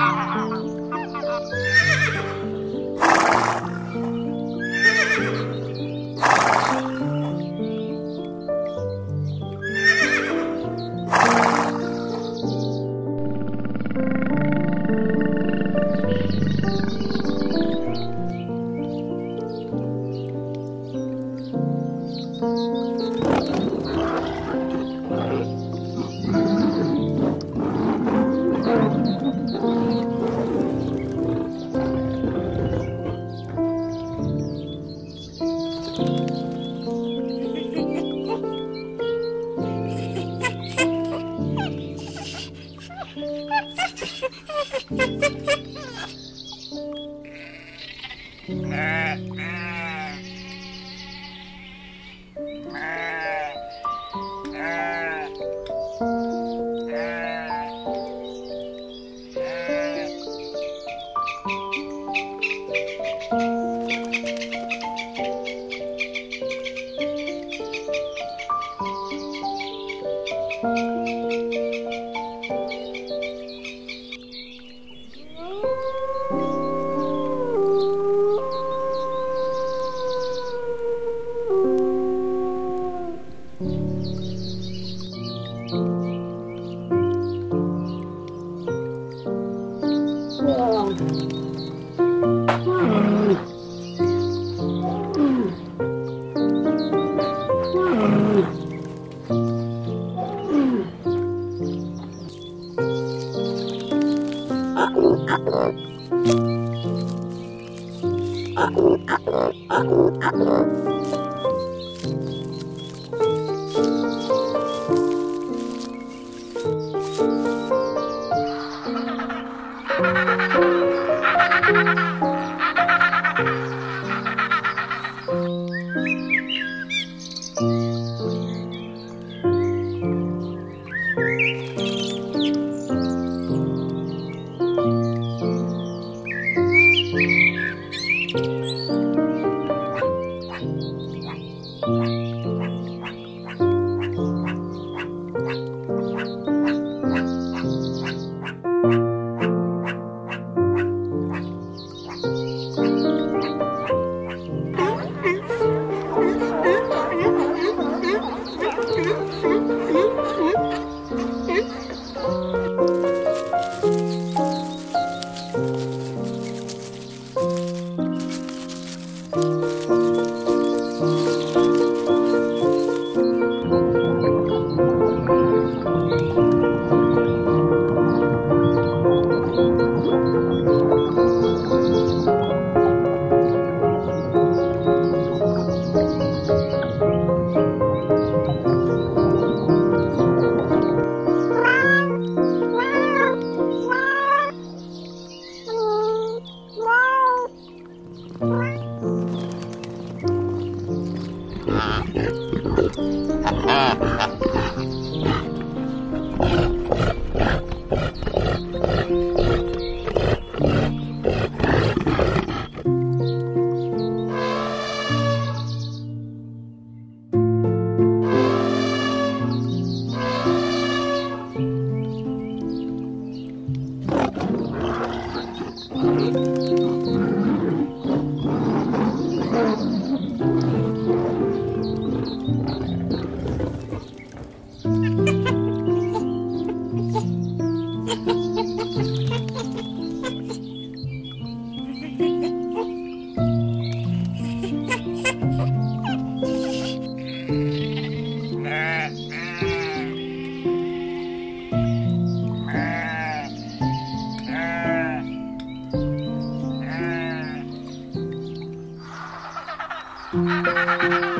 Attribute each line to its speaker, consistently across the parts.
Speaker 1: Ah! Oh. Thank you.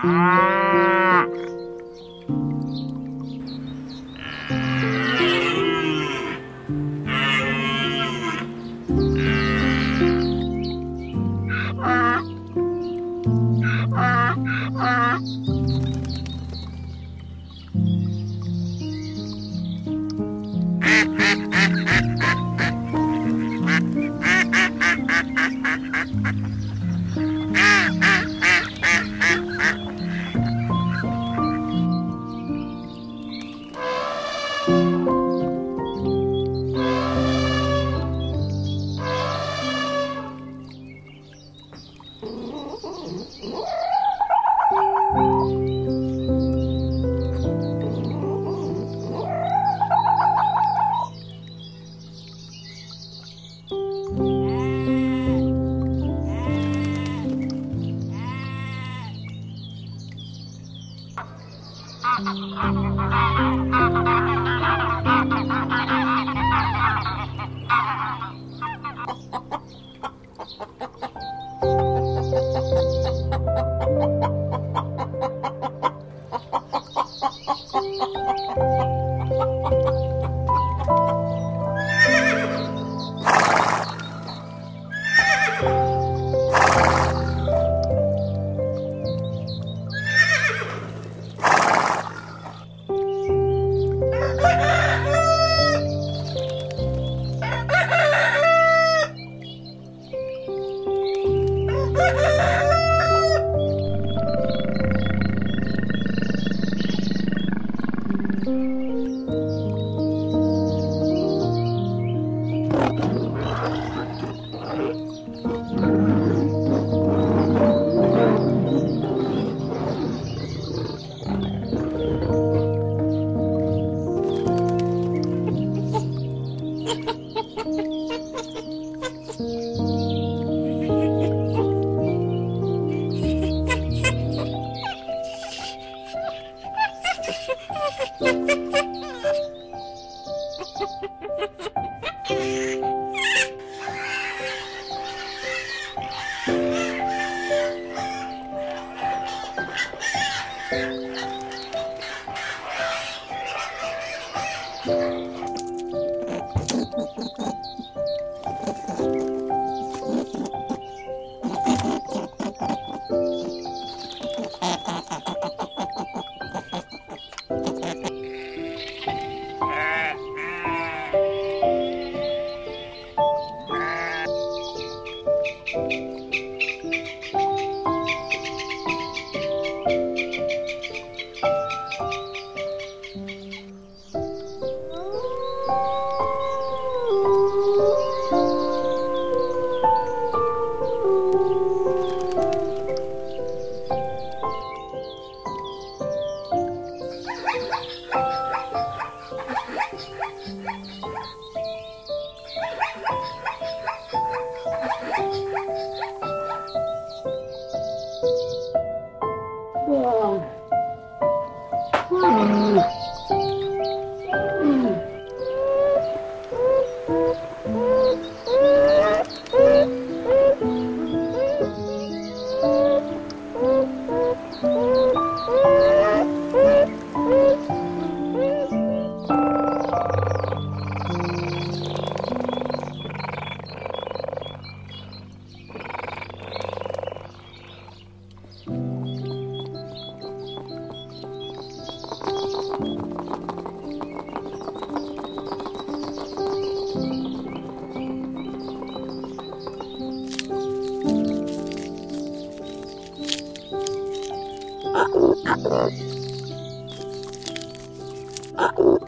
Speaker 1: Ah! ¡Gracias!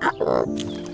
Speaker 1: あっ。